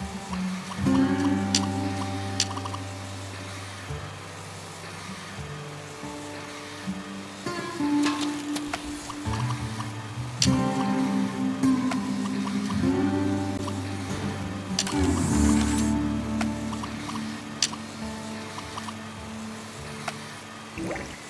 Thank yeah. you.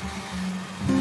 Música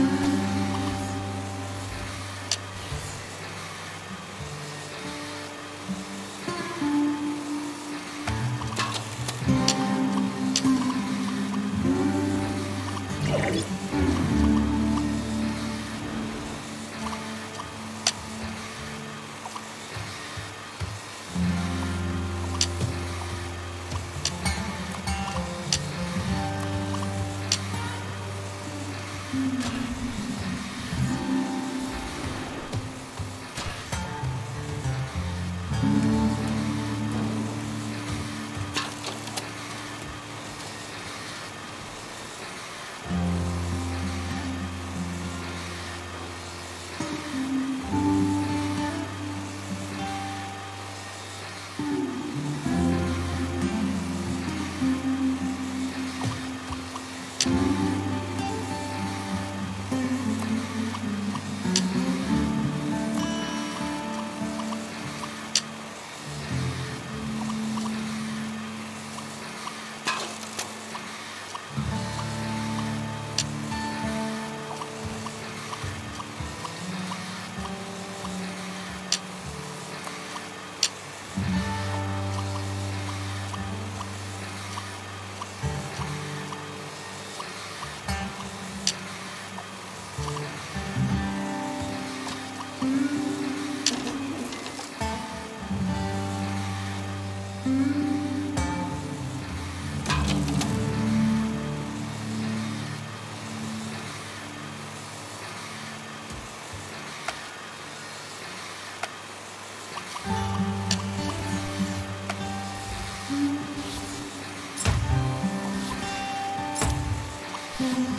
Mm-hmm.